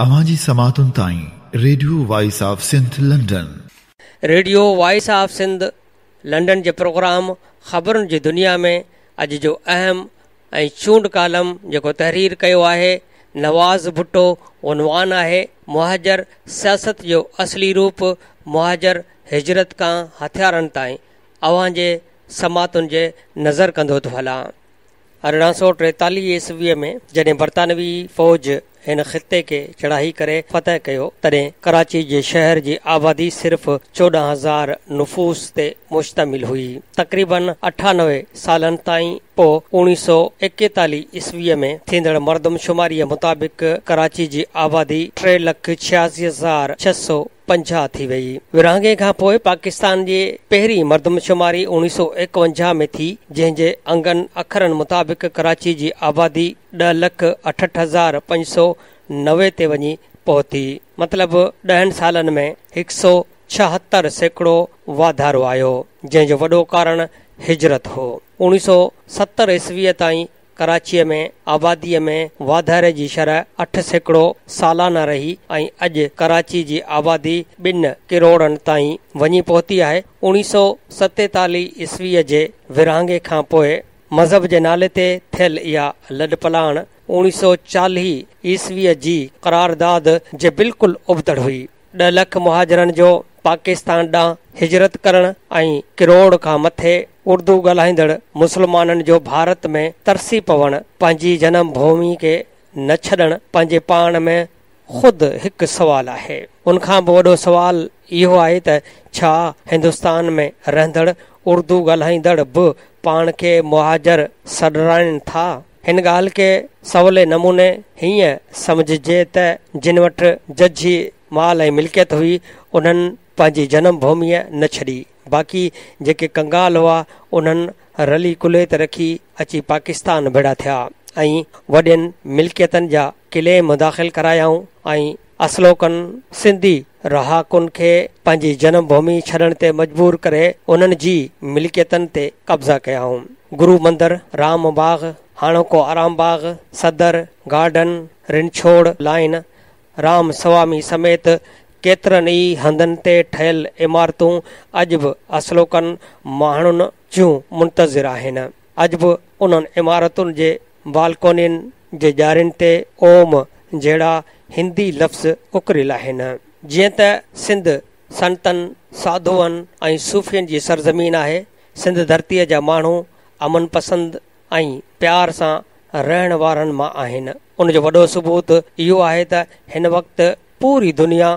radio voice of Sindh London J program ख़बरुनि जी दुनिया में अॼु जो अहम ऐं चूंड कालम जेको तहरीर कयो आहे नवाज़ भुट्टो उनवान आहे मुहाजर सियासत जो असली रूप मुहाजर हिजरत खां हथियारनि ताईं अव्हांजे समातुनि जे नज़र कंदो थो हलां अरिड़हं सौ टेतालीह ईस्वीअ में जॾहिं बरतानवी फ़ौज हिन ख़िते के चढ़ाई करे फतह कयो तॾहिं कराची जे शहर जी आबादी सिर्फ़ चोॾहं हज़ार नुफ़ूस ते मुश्तमिल हुई तकरीबन अठानवे पो उणीस सौ एकतालीह ईसवी में थींदड़ मर्दमशुमारी मुताबिक़ कराची जी आबादी टे लख छियासी हज़ार छह सौ पंजाह थी वई विरहाङे खां पोइ पाकिस्तान जी पहिरीं मर्दमशुमारी उणीस सौ एकवंजाह में थी जंहिं जे अंगन अखरनि मुताबिक़ कराची जी आबादी ॾह लख अठ अठ हज़ार पंज सौ नवे ते वञी पहुती मतिलब ॾहनि सालनि में हिक सौ छहतरि सैकड़ो वाधारो आयो जंहिं जो वॾो कारण हिजरत हो उणीह सौ सतर ईस ताचीअ में आबादीअ में वाधारे जी शरह अठ सैकड़ो सालाना रही ऐं अॼु कराची जी आबादी ॿिनि किरोड़नि ताईं वञी पहुती आहे उणीह सौ सतेतालीह ईस्वीअ जे विरहाङे खां पोइ मज़हब जे नाले ते थियल इहा लॾपलाण उणिवीह सौ चालीह ईस्वीअ जी क़रारदाद जे बिल्कुलु उबतड़ हुई ॾह लख मुहाजरनि जो पाकिस्तान ॾांहुं हिजरत करणु ऐं किरोड़ खां मथे उर्दू ॻाल्हाईंदड़ु मुसलमाननि जो भारत में तरसी पवणु पंहिंजी जनमु भूमि खे न छॾणु पंहिंजे पाण में ख़ुदि हिकु सुवालु आहे उनखां पोइ वॾो सुवालु इहो आहे त छा हिंदुस्तान में रहंदड़ उर्दू ॻाल्हाईंदड़ बि पाण खे मुहाजर सॾराइनि था हिन ॻाल्हि खे सवले नमूने हीअं सम्झजे त जिन वटि जजी माल ऐं मिल्कियत हुई उन्हनि पंहिंजी जनमु भूमीअ न छॾी बाक़ी जेके कंगाल हुआ उन्हनि रली कुल्हे ते रखी अची पाकिस्तान भेड़ा थिया ऐं वॾनि मिल्कियतनि जा क्लेम दाख़िल करायाऊं ऐं असलोकनि सिंधी रहाकुनि खे पंहिंजी जनमु भूमि छॾण ते मजबूर करे उन्हनि जी मिल्कियतुनि ते कब्ज़ा कयाऊं गुरु मंदरु राम बाग हाणोको आराम बाग़ सदर गार्डन रिनछोड़ लाइन राम स्वामी समेत केतिरनि ई हंधनि ते ठहियलु इमारतूं अॼु बि असलोकनि माण्हुनि जूं मुंतज़िर आहिनि अॼु बि उन्हनि इमारतुनि जे बालकोन जे ॼाड़िनि ते ओम जहिड़ा हिंदी लफ़्ज़ उखरियल आहिनि जीअं त सिंध संतनि साधूअनि ऐं सुफ़ियुनि जी सरज़मीन आहे सिंध धरतीअ जा माण्हू अमन पसंदि ऐं प्यार सां रहण वारनि मां आहिनि उन जो वॾो सबूत इहो आहे त हिन वक़्ति पूरी दुनिया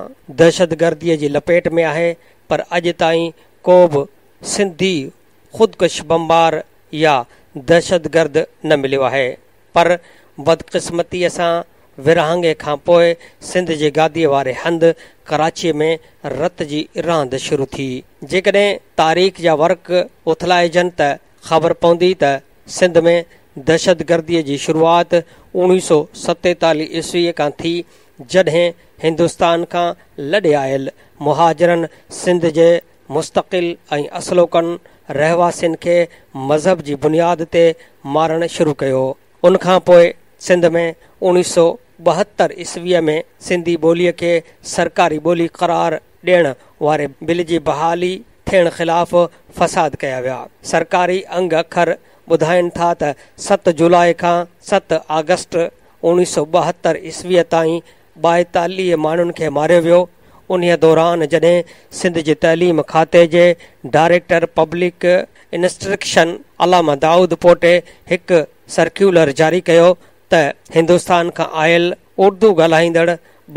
दहशतगर्दीअ जी लपेट में आहे पर अॼु ताईं को बि सिंधी ख़ुदकुश बंबार या दहशतगर्द न मिलियो आहे पर बदकिस्मतीअ सां विरहांगे खां पोइ सिंध जे गादीअ वारे हंधि कराचीअ में रत जी रांदि शुरू थी जेकॾहिं तारीख़ जा वर्क उथलाइजनि त ख़बर पवंदी त सिंध में दहशतगर्दीअ जी शुरुआति उणिवीह सौ सतेतालीह ईस्वीअ खां थी जॾहिं हिंदुस्तान खां लॾे आयल मुहाजरनि सिंध जे मुस्तक़िल ऐं असलोकनि रहवासियुनि खे मज़हब जी बुनियाद ते मारणु शुरू कयो उनखां पोइ सिंध में उणिवीह सौ ॿहतरि ईस्वीअ में सिंधी ॿोलीअ खे सरकारी ॿोली क़रार ॾियण वारे बिल जी बहाली थियण ख़िलाफ़ु फ़साद कया विया सरकारी अंग अखर ॿुधाइनि था त सत जुलाई खां सत आगस्ट उणिवीह सौ ॿाहतरि ईस्वीअ ताईं ॿाएतालीह माण्हुनि खे मारियो वियो उन दौरान जॾहिं सिंध जे तइलीम खाते जे director public instruction Allama Daud Pota हिकु सर्क्यूलर जारी कयो त हिंदुस्तान खां आयल उर्दू ॻाल्हाईंदड़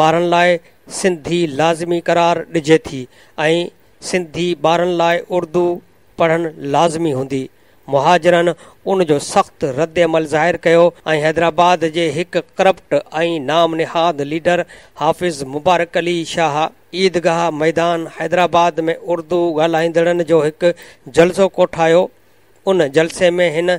ॿारनि लाइ सिंधी लाज़मी क़रार ॾिजे थी ऐं सिंधी ॿारनि लाइ उर्दू पढ़णु लाज़मी हूंदी मुहाजिरनि उन जो सख़्तु रदि अमल ज़ाहिर कयो ऐं हैदराबाद जे हिकु करप्ट ऐं निहाद लीडर हाफ़िज़ मुबारक अली शाह ईदगाह मैदान हैदराबाद में उर्दू ॻाल्हाईंदड़नि जो हिकु जलसो कोठायो उन जलसे में हिन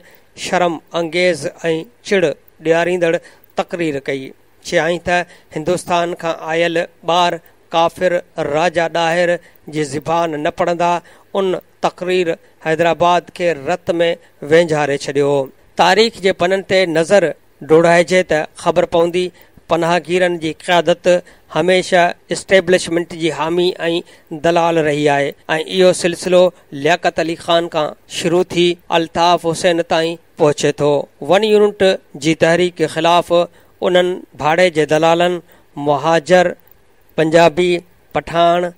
शर्म अंगेज़ ऐं चिड़ ॾियारींदड़ु तक़रीर कई चयईं त हिंदुस्तान खां आयल ॿार काफ़िर राजा ॾाहिर जी ज़बान न पढ़ंदा उन तक़रीर हैदराबाद खे रत में वेझारे छडि॒यो तारीख़ जे पननि ते नज़र नज़राइजे त ख़बर पवंदी पनाहगीरनि जी क़्यादत हमेशा इस्टेब्लिशमेंट जी हामी ऐं दलाल रही आहे ऐं इहो सिलसिलो लियाक़त अली ख़ान खां शुरू थी अल्ताफ़ हुसैन ताईं पहुचे थो वन यूनिट जी तहरीक खिलाफ़ उन्हनि भाड़े जे दलालनि मुहाजर पंजाबी पठाण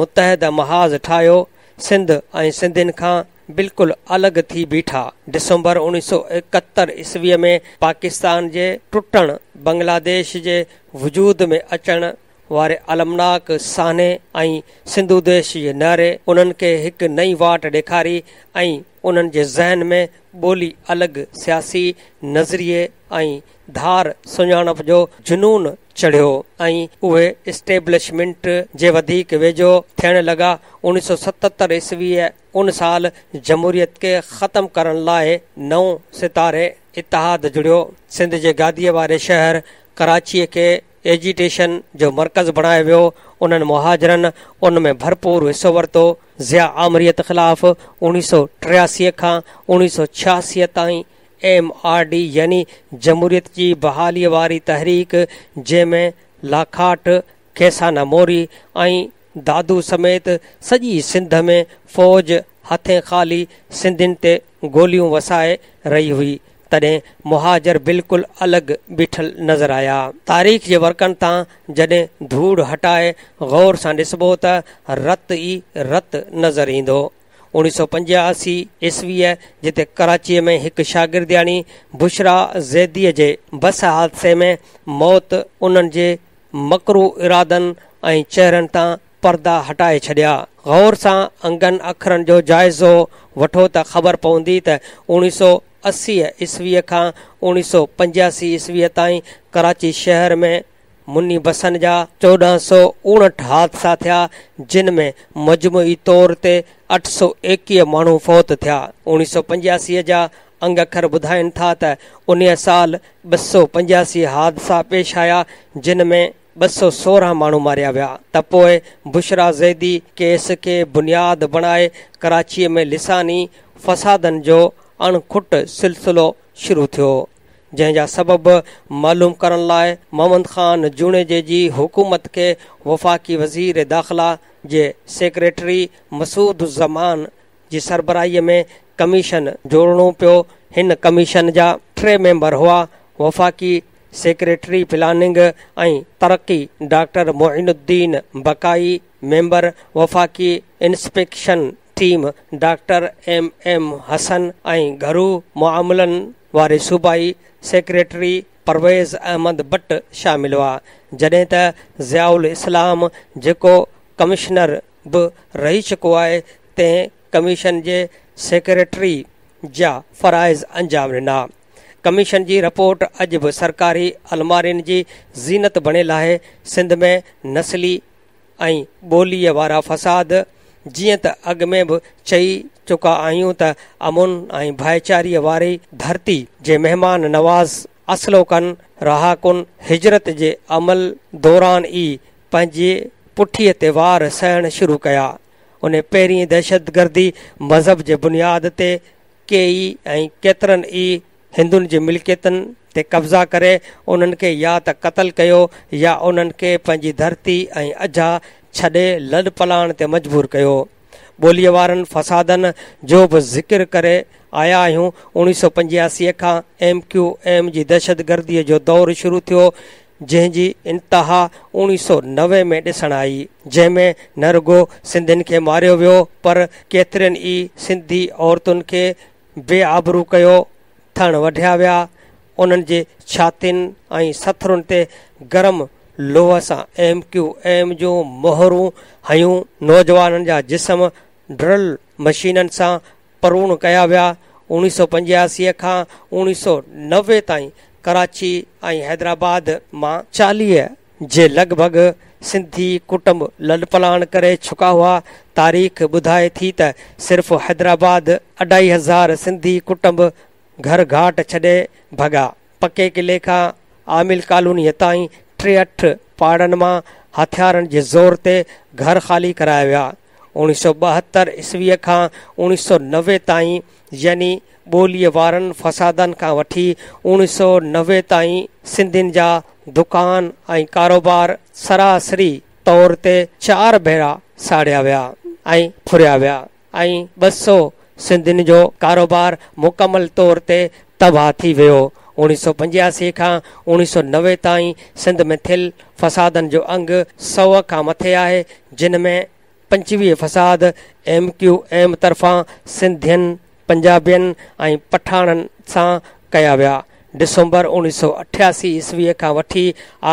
मुतहद महाज़ ठाहियो सिंध ऐं सिंधियुनि खां बिल्कुलु अलॻि थी बीठा डिसंबर उणिवीह सौ एकहतरि ईस्वीअ में पाकिस्तान जे टुटणु बांग्लादेश जे वजूद में अचण वारे अलमनाक सहाने ऐं सिंधू देश जे नारे उन्हनि खे हिकु नई वाट ॾेखारी ऐं उन्हनि जे ज़हन में ॿोली अलॻि सियासी नज़रिये ऐं धार सुञाणप जो जुनून चढ़ियो ऐं उहे इस्टेब्लिशमेंट जे वधीक वेझो थियणु लॻा उणिवीह सौ सतहतरि ईस्वी उन साल जमूरियत खे ख़तम करण लाइ नओं सितारे इतिहादु जुड़ियो सिंध जे गादीअ वारे शहर कराचीअ खे एजुटेशन जो मर्कज़ बणायो वियो उन्हनि मुहाजरनि उन में भरपूर हिसो वरितो ज़िया आमरियत ख़िलाफ़ उणिवीह सौ टियासीअ खां उणिवीह सौ छहासीअ ताईं एम आर डी यानी जमूरियत जी बहालीअ वारी तहरीक जंहिं में लाखाट केसानमोरी ऐं दादू समेत सॼी सिंध में फ़ौज हथे खाली सिंधियुनि ते गोलियूं वसाए रही हुई तॾहिं मुहाजर बिल्कुलु अलॻि बीठल नज़र आया तारीख़ जे वर्कनि तां जड॒हिं धूड़ हटाए ग़ौर सां ॾिसिबो त रत ई रत नज़र ईंदो उणिवीह सौ पंजासी ईस्वी जिते कराचीअ में हिकु शागिर्द बुशरा ज़ैदीअ जे बस हादसे में मौत उन्हनि जे मकरू इरादनि ऐं चेहरनि तां परदा हटाए छॾिया ग़ौर सां अंगनि अखरनि जो जाइज़ो वठो त ख़बर पवंदी त उणिवीह सौ असी ईस्वी खां उणिवीह सौ पंजासी ईस्वी ताईं कराची शहर में मुनि बसन जा चोॾहं हादसा उणहठि जिन में मजमूई तौर ते अठ सौ एकवीह माण्हू फौत थिया उणिवीह सौ पंजासीअ जा अंग अखर ॿुधाइनि था त उन साल ॿ सौ पंजासी हादिसा पेश आया जिन में ॿ सौ सोरहं माण्हू मारिया विया बुशरा ज़ैदी केस खे बुनियाद में लिसानी फ़सादनि जो अणखुट सिलसिलो शुरू जंहिंजा सबबु मालूम करण लाइ मोहम्मद ख़ान जुणे जे जी हुकूमत खे वफ़ाक़ी वज़ीर दाख़िला जे सेक्रेटरी मसूद ज़मान जी सरबराही में कमीशन जोड़णो पियो हिन कमीशन जा टे मेंबर हुआ वफ़ाक़ी सेक्रेटरी प्लानिंग ऐं तरक़ी doctor Mohiuddin बकाई member वफ़ाक़ी inspection team doctor M M Hasan ऐं घरु मामलनि वारे सूबाई सेक्रेटरी परवेज़ अहमद भट्ट शामिल हुआ जॾहिं त ज़ियाउल इस्लाम जेको कमिशनर बि रही चुको आहे तंहिं कमीशन जे सेक्रेटरी जा फ़राइज़ अंजाम ॾिना कमीशन जी रिपोर्ट अजु बि सरकारी अलमारनि जी ज़ीनत बणियलु आहे सिंध में नसली ऐं ॿोलीअ वारा फ़साद जीअं त अॻु में बि चई चुका आहियूं त अमुन ऐं भाइचारीअ वारी धरती जे महिमान नवाज़ असलो कनि रहाकुनि हिजरत जे अमल दौरान ई पंहिंजी पुठीअ ते वार सहिणु शुरू कया उन पहिरीं दहशतगर्दी मज़हब जे बुनियाद ते कंहिं ऐं केतिरनि ई हिंदुनि जे मिल्कियतनि ते कब्ज़ा करे उन्हनि खे या त क़तल कयो या उन्हनि खे पंहिंजी धरती ऐं अजा छॾे लॾ पलाण ते मजबूर कयो ॿोलीअ वारनि फ़सादनि जो बि ज़िकर करे आया आहियूं उणिवीह सौ पंजासीअ खां एम क्यू एम जी दहशतगर्दीअ जो दौरु शुरू थियो जंहिंजी इंतिहा उणिवीह सौ नवे में ॾिसणु आई जंहिं न नरगो सिंधियुनि खे मारियो वियो पर केतिरनि ई सिंधी औरतुनि खे बेआबरू कयो थणु वढिया विया उन्हनि जे छातियुनि ऐं गरम लोह सां एम क्यू एम जूं मोहरूं हयूं नौजवाननि जा जिस्म ड्रल मशीननि सां परूण कया विया उणिवीह सौ पंजासीअ खां उणिवीह सौ नवे ताईं कराची ऐं हैदराबाद मां चालीह जे लॻभॻि सिंधी कुटुंब ललपलान करे चुका हुआ तारीख़ ॿुधाए थी त सिर्फ़ु हैदराबाद अढाई हज़ार सिंधी कुटुंब घर घाट छॾे भॻा पके किले खां आमिल कालोनीअ ताईं अठे अठ पहाड़नि मां हथियारनि जे ज़ोर ते घर ख़ाली कराया विया उणिवीह सौ ॿहतरि ईस्वीअ खां उणिवीह सौ नवे ताईं यानी ॿोलीअ वारनि फ़सादनि खां वठी उणिवीह सौ नवे ताईं सिंधियुनि जा दुकान ऐं कारोबार सरासरी तौर ते चार भेरा साड़िया विया ऐं फुरिया विया ऐं ॿ सौ सिंधियुनि जो कारोबार मुकमल तौर ते तबाह थी वियो انیس سو پنجاسی اُڑی سو نوے تائ س میں تھل فساد اگ سو کا مت ہے جن میں پنچوی فساد ایم کیو ایم طرف سنجابن اور پٹھان سے کھیا ویا ڈسمبر انیس سو اٹھیاسی عیسوی کا ویٹ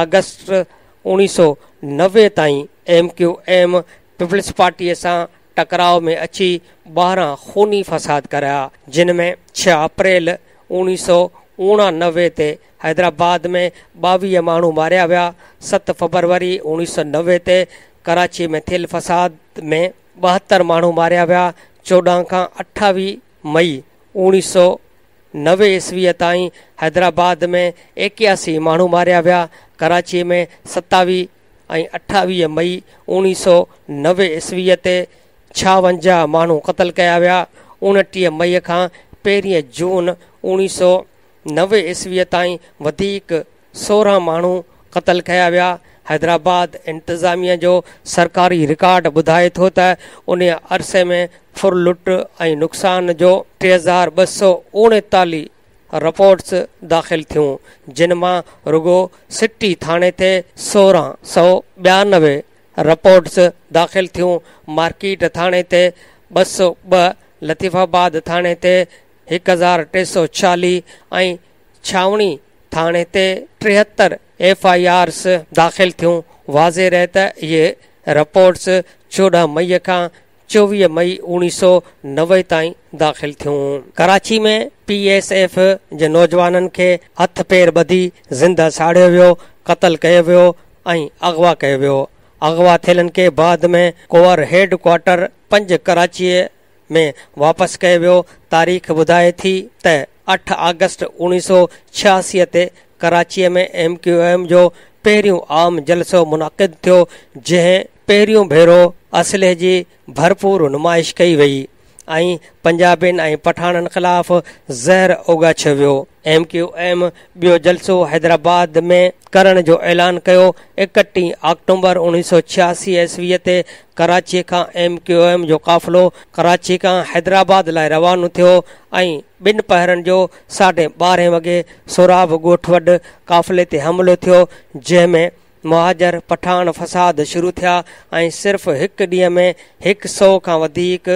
آگسٹ انیس سو نوے تائی M Q M peoples party سے ٹکراؤ میں اچھی بارہ خونی فساد کرایا جن میں چھ اپریل انیس سو انانوے حیدرآباد میں بہ مو ماریا ویا ست فبروری اڑیس سو نوے کراچی میں تھل فساد میں بہتر مہنگا ماریا ویا چودہ اٹھ مئی اڑیس سو نوے عسوی تائی حدرآباد میں اکیاسی مہنگا ماریا ہوا کراچی میں ستوہ اٹھا مئی انیس سو نوے عیسوی چھوجہ مانگ قتل کرئی کا پہری جون انیس سو नवे ईस्वीअ ताईं वधीक सोरहं माण्हू क़तल कया विया हैदराबाद इंतिज़ामिया जो सरकारी रिकार्ड ॿुधाए थो त उन अरसे में फुरलुट ऐं नुक़सान जो टे हज़ार ॿ सौ उणेतालीह रिपोर्ट्स दाख़िल थियूं जिन मां रुॻो सिटी थाणे ते सोरहं सौ ॿियानवे रिपोर्ट्स दाख़िल थियूं मार्केट थाणे ते ॿ सौ ॿ लतीफ़ाबाद थाणे ते हिकु हज़ार टे सौ छाली ऐं छावणी थाणे ते टेहतरि एफ आई आर्स दाख़िल थियूं वाज़े रहे त इहे रिपोर्टस चोॾहं मई खां चोवीह मई उणिवीह सौ नवे ताईं दाख़िल थियूं कराची में पी एस एफ जे नौजवाननि खे हथ पेर बधी ज़िंदा साड़ियो वियो क़तलु कयो वियो ऐं अॻु कयो वियो अॻु बाद में कोवर हेडक्वाटर पंज कराचीअ میں واپس وی تاریخ بدائے تھی تگسٹ انیس سو چھیاسی سے کراچی میں ایم قیو ایم جو پہرو عام جلسہ منعقد تھو جن پہ بیرو اسلے کی جی بھرپور نمائش کئی وئی ऐं पंजाबीनि ऐं पठाणनि खिलाफ़ ज़हर ओगाछियो वियो एम क्यू एम ॿियो जलसो हैदराबाद में करण जो ऐलान कयो एकटीह अक्टूबर उणिवीह सौ छियासी ईस्वीअ ते कराचीअ खां एम क्यू एम जो क़ाफ़िलो कराची खां हैदराबाद लाइ रवानो थियो ऐं ॿिनि पहरनि जो साढे ॿारहें वॻे सोराब ॻोठ वॾे क़ाफ़िले ते हमिलो थियो जंहिंमें मुहाजर पठान फ़साद शुरू थिया ऐं सिर्फ़ु हिकु ॾींहुं में हिकु सौ खां वधीक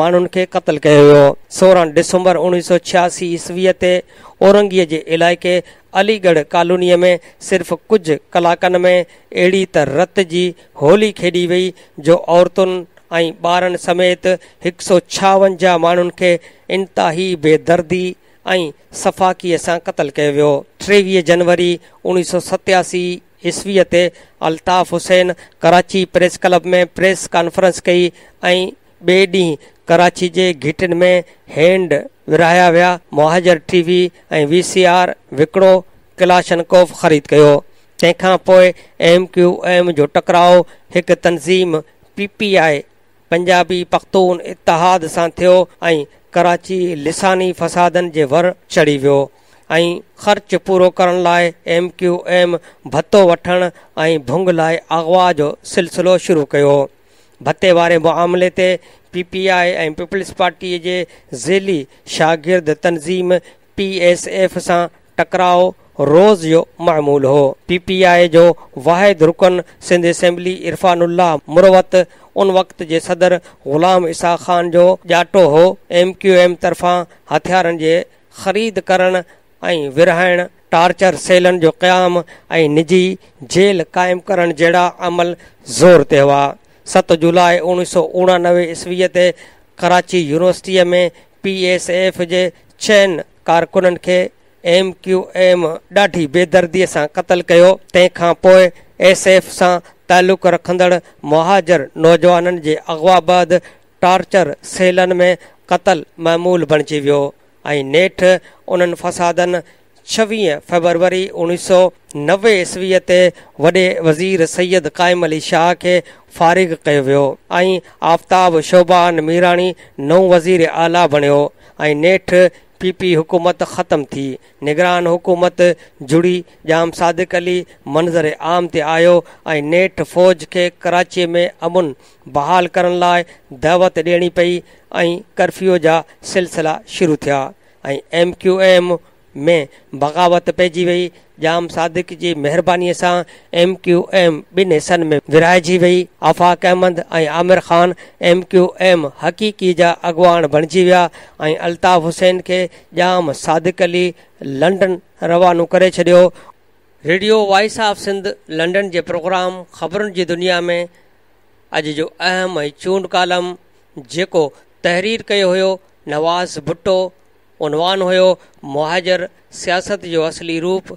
माण्हुनि खे क़त्लु कयो वियो सोरहं डिसंबर उणिवीह सौ छियासी ईस्वीअ ते औरंगीअ जे इलाइक़े अलीगढ़ कालोनीअ में सिर्फ़ कुझु कलाकनि में अहिड़ी त रत जी होली खेॾी वई जो औरतुनि ऐं ॿारनि समेत हिकु सौ छावंजाह माण्हुनि खे इनतिहाई बेदर्दी ऐं सफ़ाकीअ सां क़तलु कयो वियो टेवीह जनवरी उणिवीह सौ सतियासी ईसवीअ ते अल्ताफ़ हुसैन कराची प्रेस क्लब में प्रेस कॉन्फ्रेंस कई ऐं ॿिए ॾींहुं कराची जे घिटनि में हैंड विरिहाया विया मुहाजर टी वी ऐं वी सी आर विकिणो क्लाशनकोफ ख़रीद कयो तंहिंखां पोइ एम क्यू एम जो टकराउ हिकु तनज़ीम P P I Punjabi Pakhtun Ittehad सां थियो ऐं कराची लिसानी फ़सादनि जे वर चढ़ी वियो ऐं ख़र्च पूरो करण लाइ एम क्यू एम भतो वठणु ऐं भुंग लाइ अगवा जो सिलसिलो शुरू कयो भते वारे मामले ते पी पी आई ऐं पीपल्स पार्टीअ जे ज़ेली शागिर्द तनज़ीम पी एस एफ सां टकराउ रोज़ जो मामूल हो पी पी आई जो वाहिद रुकन सिंध असेंबली इरफान इरफ़ानाह मुरवत उन वक़्त जे सदर ग़ुलाम इसा खान जो ॼाटो हो एम क्यू एम तर्फ़ां हथियारनि जे ख़रीद करणु ऐं विरहाइण टार्चर सेलनि जो क़यामु ऐं निजी जेल क़ाइमु करण जहिड़ा अमल ज़ोर ते हुआ सत जुलाई उणिवीह सौ उणानवे ईस्वीअ ते कराची यूनिवर्सिटीअ में पी एस एफ जे चइनि कारकुननि खे एम क्यू एम ॾाढी बेदर्दीअ सां क़त्लु कयो तंहिंखां पोइ एस एफ सां तालुक़ु रखंदड़ु मुहाजर नौजवाननि जे अॻु बैदि टार्चर सेलनि में क़त्लु मामूल बणिजी वियो ऐं नेठि उन्हनि फ़सादनि छवीह फेबरवरी उणिवीह सौ नवे ईस्वीअ ते वॾे वज़ीर सैयद क़ाइम अली शाह खे फारिग कयो वियो ऐं आफ़्तब शोभान मीराणी नओ वज़ीर आला बणियो ऐं नेठि पी पी हुकूमत ख़तमु थी निगरान हुकूमत जुड़ी जाम सादिक अली मंज़र आम ते आयो ऐं नेठि फ़ौज खे कराचीअ में अमुन बहाल करण लाइ दावत ॾियणी पई ऐं करफ़्यूअ जा सिलसिला शुरू थिया ऐं एम क्यू एम में बग़ावत पइजी वई जाम सादिक जी महिरबानी सां एम क्यू एम ॿिनि हिस्सनि में विराएजी वई आफ़ाक़ अहमद ऐं Amir Khan M Q M Haqiqi जा अॻुवान बणिजी विया ऐं अलताफ़ हुसैन खे जाम सादिक अली लंडन रवानो करे छॾियो radio voice of Sindh London J program ख़बरुनि जी दुनिया में अॼु जो अहम ऐं चूंड कालम जेको तहरीर कयो हुयो नवाज़ भुट्टो उनवान हुयो मुहाजर सियासत जो असली रूप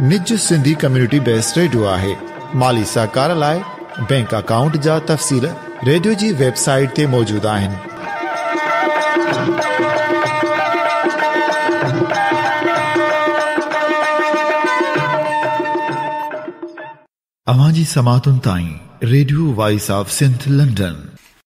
مالی سرکار لائے بینک اکاؤنٹ جا تفصیل ریڈیو کی ویبسائٹ موجودہ سماعت وائس آف سنت لنڈن